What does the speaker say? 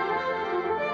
Música